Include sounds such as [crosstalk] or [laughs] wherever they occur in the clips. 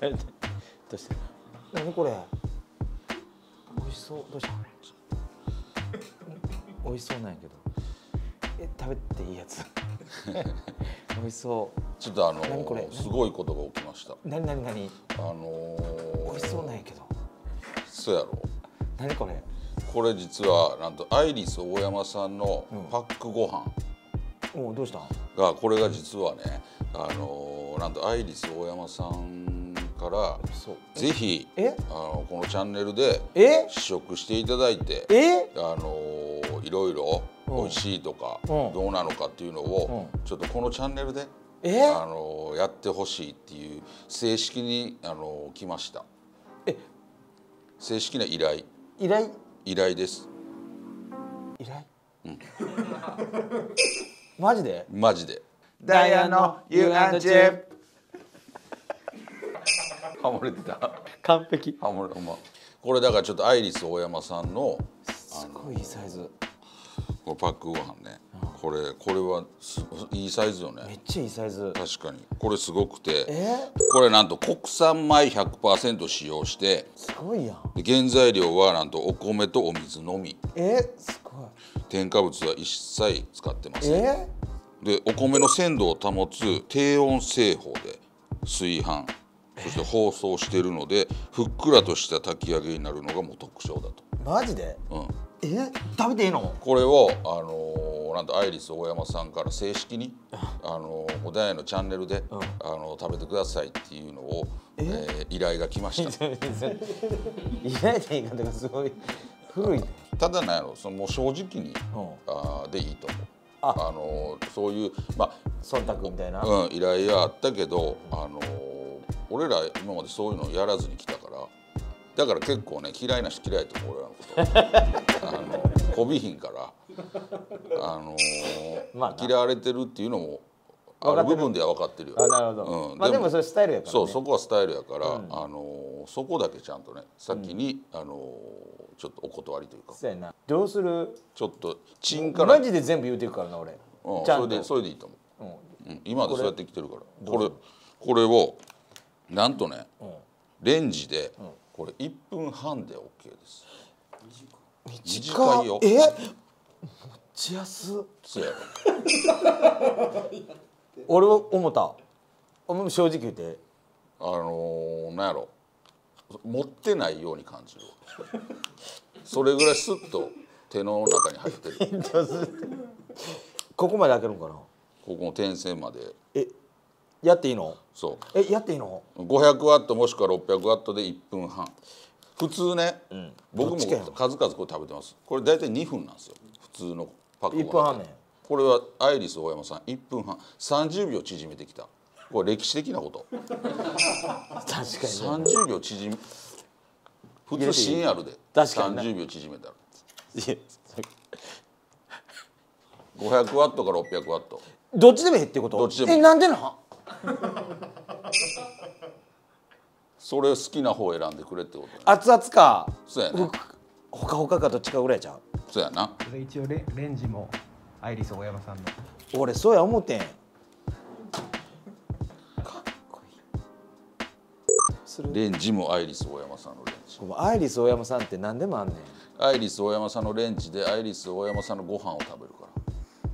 どうした何これ？美味しそう。どうした？美味しそうなんやけど。え食べていいやつ？美味しそう。ちょっとあの何これ？すごいことが起きました。何？何？何？あのー美味しそうなんやけど。そうやろ。何これ？これ実はなんとアイリス大山さんのパックご飯。おうどうした？んがこれが実はねあのーなんとアイリス大山さんからぜひえ？あのこのチャンネルでえ？試食していただいてえ？あのーいろいろうん。美味しいとかうん。どうなのかっていうのをうちょっとこのチャンネルでえ？あのーやってほしいっていう正式にあのー来ました。え？正式な依頼。依頼？依頼です。依頼？[laughs] マジで？マジで。ダイヤの U&J [laughs] ハモれてた。完璧。ハモれほんま。これだからちょっとアイリス大山さんのすごいいいサイズ。これパックご飯ね。これこれはすいいサイズよね。めっちゃいいサイズ。確かに。これすごくて。え？これなんと国産米100%使用してすごいやん。で原材料はなんとお米とお水のみ。え？すごい。添加物は一切使ってません。え？でお米の鮮度を保つ低温製法で炊飯そして包装しているのでふっくらとした炊き上げになるのがもう特徴だと、マジで？うん、え？食べていいの？これを、あのーなんとアイリス大山さんから正式に、あのーおだやのチャンネルで、うん。あの食べてくださいっていうのを、え？ー依頼が来ました。いないで言い方がすごい古いね。ただなんやろそのもう正直に、うん。あーでいいと思う。あ。あのーそういうま忖度みたいな、あ、うん、依頼があったけど、あのー俺ら今までそういうのやらずに来たからだから結構ね嫌いな人嫌いと思う俺らのこと。あのこびひんから、あのーまあな。嫌われてるっていうのもある。る部分では分かってるよ。あなるほど、うん。まあでもそれスタイルやから、ね、そうそこはスタイルやから、あのーそこだけちゃんとね先に、あのーちょっとお断りというか。そうやな。どうする？ちょっとチンから、マジで全部言うてるからな俺、うん、ちゃんと。それでそれでいいと思う、うん。うん、今までそうやってきてるから。これこれをなんとね、ん。レンジでこれ1分半で OK です。短短いよ。え？めっちゃ安っそうや。ろ [laughs] 俺は思った。正直言って。あのー、なんやろ。持ってないように感じるそれぐらいスッと手の中に入って [laughs] る。ここまで開けるんかな？ここの点線まで。えやっていいの？そえやっていいの？う500ワットもしくは600ワットで1分半。普通ね、僕もどっちかやん。数々これ食べてます。これ大体2分なんですよ。普通のパック1分半ね。これはアイリス大山さん1分半。30秒縮めてきた。これ歴史的なこと。[laughs] 確かにね。30秒縮め普通芯あるで。確かにな30秒縮めたら。いや500ワットか600ワット。どっちでもいいってこと？どっちでもえなんでなん？[laughs] それを好きな方を選んでくれってことね。熱々か。そうやねほかほかかどっちかぐらいちゃう。そうやな。それ一応レレンジもアイリス大山さんの。俺そうや思ってん。かっこいい。レンジもアイリス大山さんのレンジ。アイリス大山さんって何でもあんねん。アイリス大山さんのレンジでアイリス大山さんのご飯を食べるか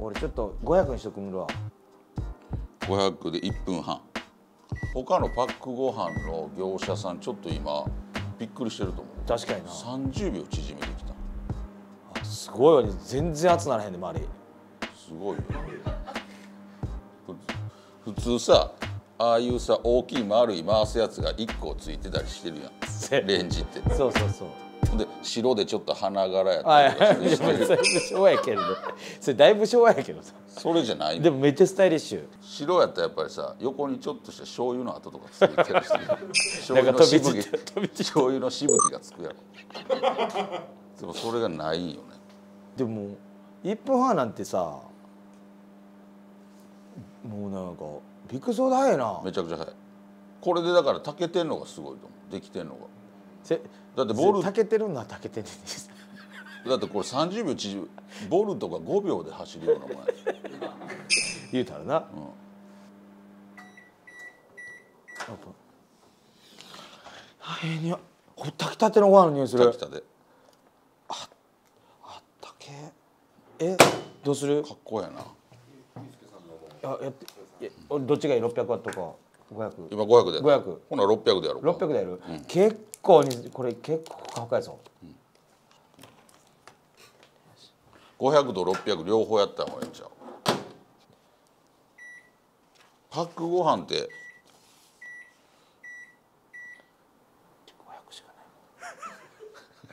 俺ちょっと500にしとくむるわら500で1分半。他のパックご飯の業者さんちょっと今びっくりしてると思う。確かにな。30秒縮めてきた。あすごいわ全然熱ならへんで周り。すごいよ。ふ普通さああいうさ大きい丸い回すやつが1個ついてたりしてるやん。レンジって。そうそうそうで白でちょっと花柄やはいったりとかしてる。だいぶ昭和やけどね。それだいぶ昭和やけどさ。それじゃないの？でもめっちゃスタイリッシュ。白やったらやっぱりさ横にちょっとした醤油の跡とかついてたりし醤油のしぶき醤油のしぶきがつくやろ。でもそれがないんよね。でも1分半なんてさもうなんかびっくりそうだ早いな。めちゃくちゃ早い。これでだから炊けてんのがすごいと思う。できてんのが。せだってボル。炊けてるのは炊けてんねんです。だってこれ30秒縮めボルトが5秒で走るようなもんや。言うたらな、やっぱええにお炊きたてのご飯の匂いする。炊きたて。あったけ。えどうする？かっこええな。あやってえどっちがいい？600ワットか。500今500でやる500ほな600でやろうか。600でやる、結構にこれ結構ふかふかやぞ500と600両方やった方がいいんちゃう？パックご飯って [laughs] 500しか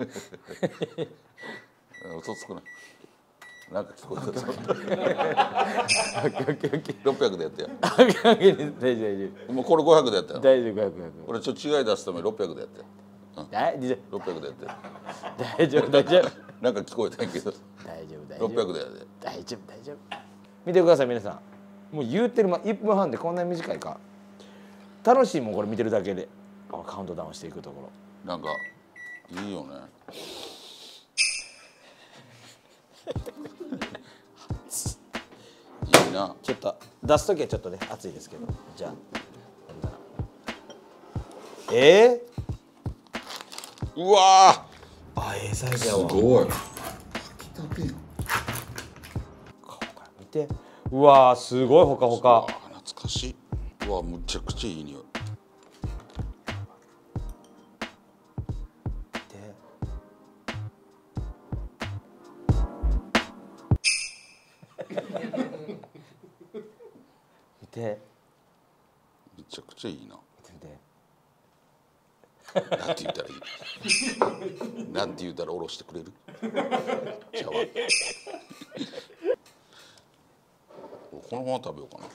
ない。[laughs] 嘘つくななんか聞こえたぞオッケーオッケーオッケー600でやってや大丈夫大丈もうこれ500でやったよ夫大丈夫500 500これちょっと違い出すために600でやって大丈600でやって夫大丈夫大丈夫なんか聞こえたんけど大丈夫大丈夫600でやで大丈夫大丈夫見てください皆さんもう言うてるま1分半でこんなに短いか楽しいもんこれ見てるだけであカウントダウンしていくところなんかいいよねいいな。ちょっと出す時はちょっとね。熱いですけど。じゃあえうわー、あええサイズやーわ。すごい。見て。うわーすごいほかほか。あ懐かしい。うわむちゃくちゃいい匂いれる？[laughs] [laughs] このまま食べようかな。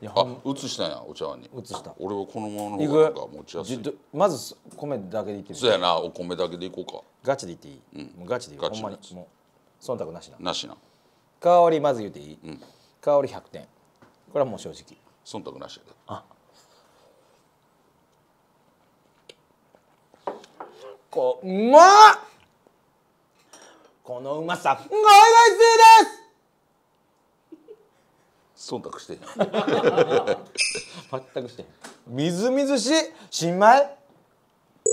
いやあ移したんやお茶碗に。移した。俺はこのままのい方がなんかく持ちやすいまず米だけでいってみそうやなお米だけでいこうか。ガチでいっていい、うん。もうガチでいい。ほんまに。もう忖度なしな。なしな。香りまず言っていい、ん。香り100点。これはもう正直。忖度なしやで。こううまっこのうまさすごい美味し忖度して [laughs] 全くしてみずみずしい。新米？い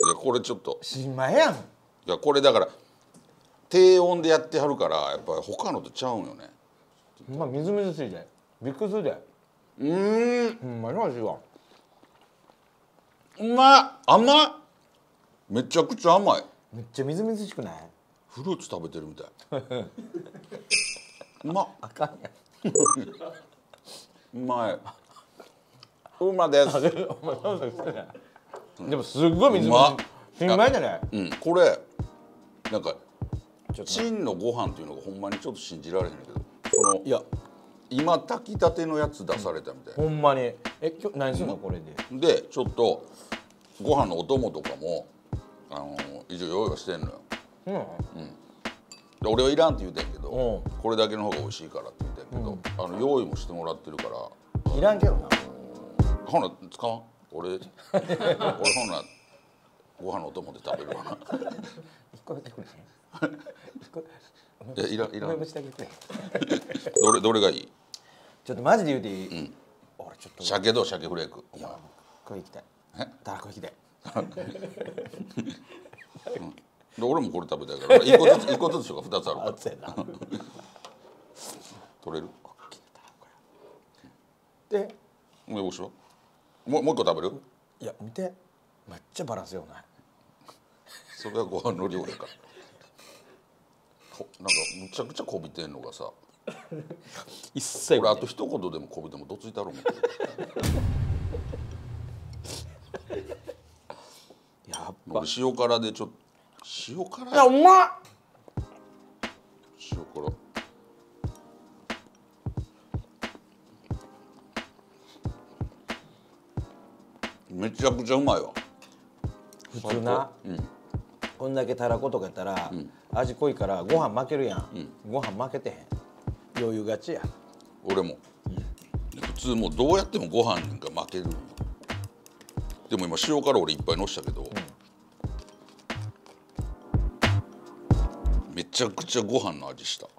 やこれちょっと。新米やん。いやこれだから低温でやってはるからやっぱり他のとちゃうんよね。まみずみずしいで。びっくりするで。うーん。ほんまに美味しいわ。うまっ。甘いめちゃくちゃ甘い。めっちゃみずみずしくない？フルーツ食べてるみたい。[laughs] うまっ。あかんや [laughs] うまい。うまです。でもすっごいみずみずしいうまっ。新米じゃないうん。これなんかチンのご飯っていうのがほんまにちょっと信じられへんけどそのいや。今炊きたてのやつ出されたみたいほんまに。え今日何すんの？これで。でちょっとご飯のお供とかもあの一応用意はしてんのようん。で俺はいらんって言うてんけどうこれだけの方が美味しいからって言うてんけど、あの用意もしてもらってるからいらんけどな。ほな使わん？俺俺ほなご飯のお供で食べるわな。一個してくれへん？[laughs] いやいらんいらん。どれどれがいい？ちょっとマジで言うていい、ん俺ちょっと。鮭どう鮭フレーク。お前これ行きたい。え？たらこ行きたい。で [laughs] 俺もこれ食べたいから。一個ずつ一個ずつとか二つあるから。[laughs] 取れる？で梅干しはもうもう一個食べる？いや見て。めっちゃバランスよくない？それはご飯の量やから。こなんかむちゃくちゃこびてんのがさ。[laughs] 一切俺あと一言でもこびてもどついたろう思ってる。[laughs] やっぱ。俺塩辛でちょっと塩い辛やうまっ！塩辛。めちゃくちゃうまいわ。普通な？うん。こんだけたらことかやったら、味濃いからご飯負けるやん、ご飯負けてへん。余裕勝ちや。俺も、普通もうどうやってもご飯が負けるでも今塩辛俺いっぱいのしたけど、めちゃくちゃご飯の味した。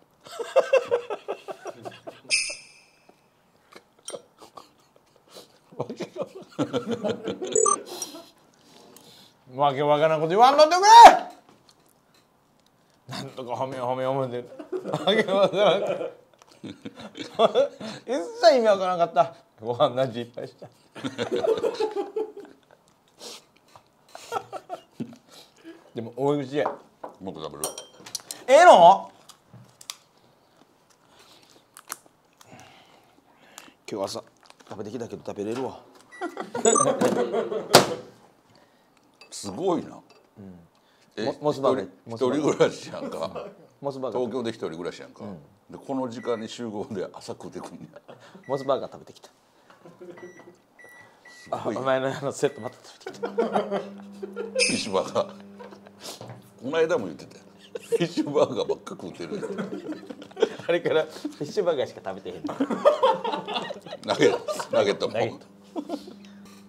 わけわからんこと言わんのってくれ！なんとか褒め褒めよう思ってわけわからん。一切意味わからんかった。ご飯の味いっぱいした。でも美味しい。もっと食べるええの？今日朝食べてきたけど食べれるわ。すごいな、えモモスバーガー。一人モスバーガー一人暮らしやんか。[laughs] モスバーガー。東京で一人暮らしやんか、でこの時間に集合で朝食うてくんねや。モスバーガー食べてきた。あお前のあのセットまた食べてきた。フィッシュバーガーこの間も言ってたよフィッシュバーガーばっか食うてるあれからフィッシュバーガーしか食べてへんナゲナゲットもナゲット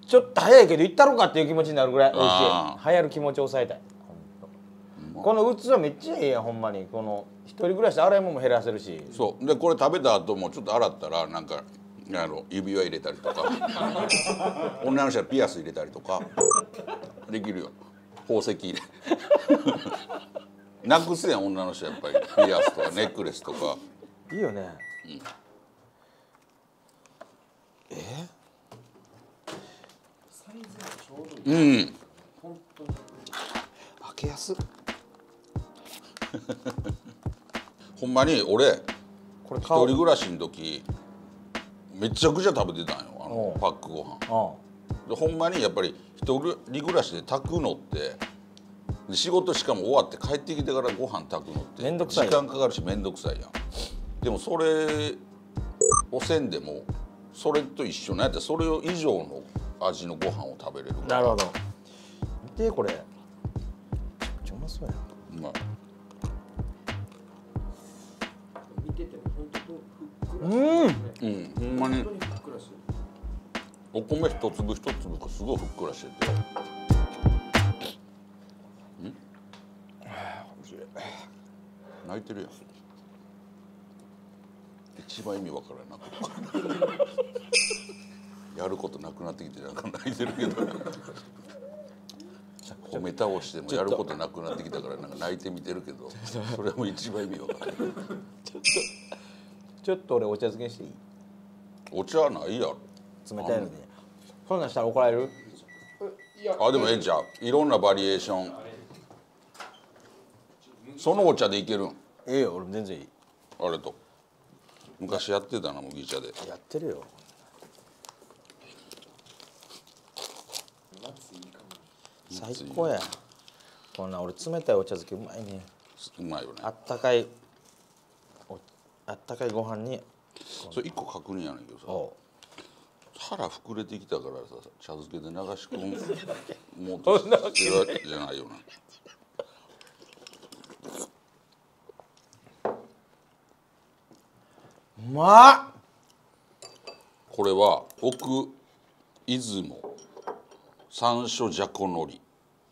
ちょっと早いけど行ったろかっていう気持ちになるぐらい美味しあい流行る気持ちを抑えたい。この器めっちゃええやんほんまに。この一人暮らしで洗い物も減らせるし。そう。でこれ食べた後もちょっと洗ったらなんかあの指輪入れたりとか。女の人はピアス入れたりとか。できるよ。宝石入れなくすやん女の人やっぱりピアスとかネックレスとか。いいよね、うん。開けやす。[laughs] ほんまに俺一これ買おう。人暮らしの時めちゃくちゃ食べてたんよあのパックご飯。うんでほんまにやっぱり一人暮らしで炊くのってで仕事しかも終わって帰ってきてからご飯炊くのって時間かかるし面倒くさいやん。でもそれをせんでもそれと一緒のやったらそれ以上の味のご飯を食べれるから。なるほど。見てこれ。めちゃくちゃうまそうやうまい。見てても本当ふっくらうん。うんほんまに。お米一粒一粒がすごいふっくらしてて [laughs] 泣いてるやん一番意味わからんなここ。[laughs] やることなくなってきてなんか泣いてるけど。褒め倒してもやることなくなってきたからなんか泣いてみてるけど。それも一番意味わからん。ちょっと俺お茶漬けにしていい？お茶ないやろ。冷たいので。そんなんしたら怒られる？あでもええんちゃう。いろんなバリエーションそのお茶でいけるん？ええよ俺も全然いい。あれと。昔やってたな麦茶で。やってるよ。最高やこんな俺冷たいお茶漬けうまいね。うまいよね。あったかいおあったかいご飯にそれ一個確認やねんけどさ。お腹膨れてきたからさ茶漬けで流し込むもうとしてるわけじゃないよなうまっ。これは奥出雲山椒じゃこのり。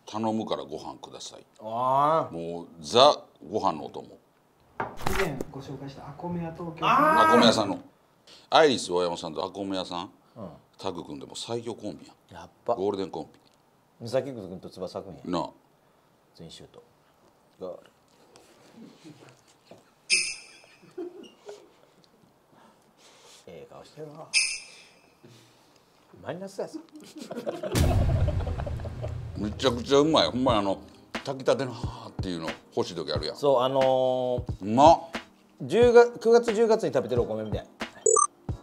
頼むからご飯ください。あもうザご飯のお供。以前ご紹介したアコメヤ東京。あ米屋さんの。アイリス大山さんとあこめ屋さん。あ、うん、タッグ組んでも最強コンビや。んやっぱ。ゴールデンコン三崎君と翼君や。ビなあ。全シュート。ゴールええ顔してるなマイナスやぞ。めちゃくちゃうまい。ほんまにあの炊きたてのはーっていうの欲しい時あるやん。そうあのうまっ。ー、10月9月10月に食べてるお米みたい。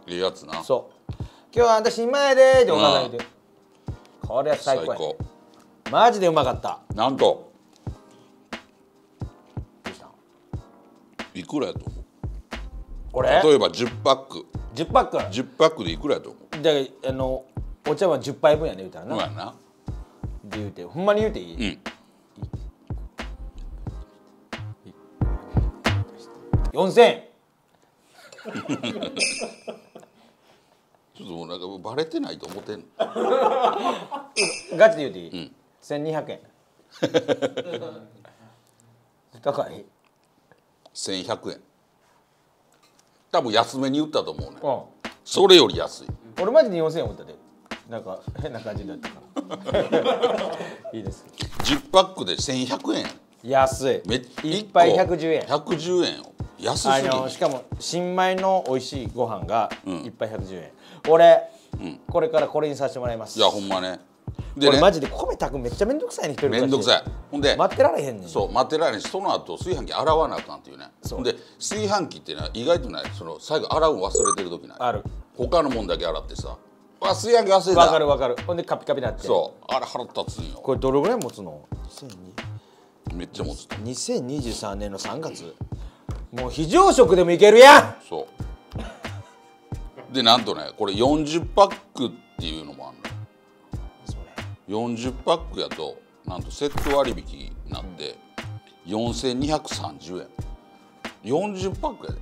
いいやつな。そう。今日は私今やでーってお母さん言ってこれは最高や最高。マジでうまかった。なんと。いくらやと思う？これ？例えば10パック10パック10パックでいくらやと思う？じゃああのお茶碗10杯分やね言うたらな、うまいな。で言うてほんまに言うていい、うん。4000円ちょっともうなんかバレてないと思ってんの。[laughs] ガチで言うていい、うん。1200円 [laughs] 高い？1100円多分安めに売ったと思うねうんそれより安い。俺マジで4000円売ったで。なんか変な感じだった。か [laughs] らいいです。10パックで1100円。安い。め一杯110円。110円よ安すあぎ。るのしかも新米の美味しいご飯がうん。一杯110円、俺、ん。これからこれにさせてもらいます。いやほんまねで俺ねマジで米炊くめっちゃめんどくさいね一人めんどくさい。ほんで待ってられへんねん。そう待ってられん。しその後炊飯器洗わなあかんっていうね。ほんで炊飯器っていうのは意外とない。その最後洗うの忘れてる時ない。ある。他のもんだけ洗ってさ。あ炊飯器忘れた。わかるわかる。ほんでカピカピになって。そう。あれ腹立つんよ。これどれぐらい持つの？めっちゃ持つ。2023年の3月。もう非常食でもいけるやん。そう。でなんとねこれ40パックっていうのもあるのよ40パックやとなんとセット割引になって4230円。40パックやで。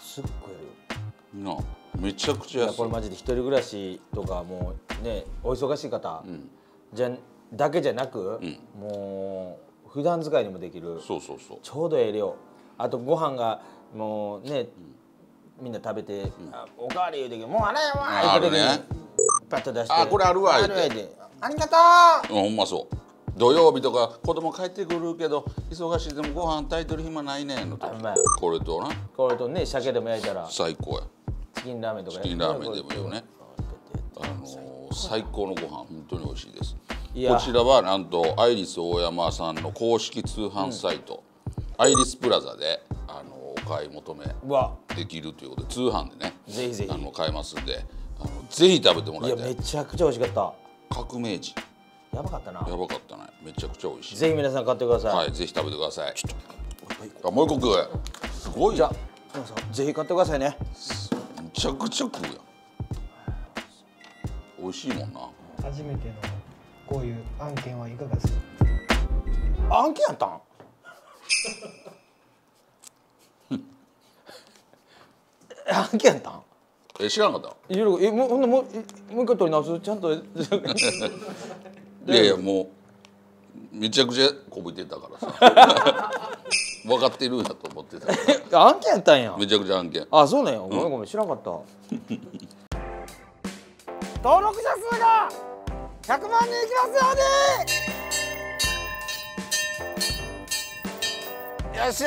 すぐ食えるよなあめちゃくちゃ安い。これマジで一人暮らしとかもうねお忙しい方、ん。じゃだけじゃなく、ん。もう普段使いにもできるそうそうそう。ちょうどええ量。あとご飯がもうね、みんな食べて、あおかわり言うてきもうあれやわあ言うた時にねパッと出してあこれあるわ言うてありがとう。うんほんまそう。土曜日とか子供帰ってくるけど忙しいでもご飯炊いてる暇ないねんの時あうまいこれとな。これとね鮭でも焼いたら。最高や。チキンラーメンとかチキンラーメンでもいいよね。あのー最高のご飯本当に美味しいです。いや。こちらはなんとアイリス大山さんの公式通販サイト、アイリスプラザであのお買い求めうわ。できるということで通販でねぜひぜひ。あの買えますんであのぜひ食べてもらいやい。たいめちゃくちゃ美味しかった革命児。やばかったな。やばかったね。めちゃくちゃ美味しい。ぜひ皆さん買ってください、はいぜひ食べてください。あもう一個食う。すごい。じゃあ皆さんぜひ買ってくださいね。めちゃくちゃ食うやん。美味しいもんな。初めてのこういう案件はいかがですか？案件やったん？案件やったん？[laughs] え知らんかった？いろいろえもうほんなもうえもう一回取り直す？ちゃんと。[laughs] いやいやもうめちゃくちゃこぶってたからさ。[laughs] 分かってるんやと思ってた案件やったんや。めちゃくちゃ案件。あそうなんや。ごめんごめん知らんかった。[laughs] 登録者数が100万人いきますように。よっし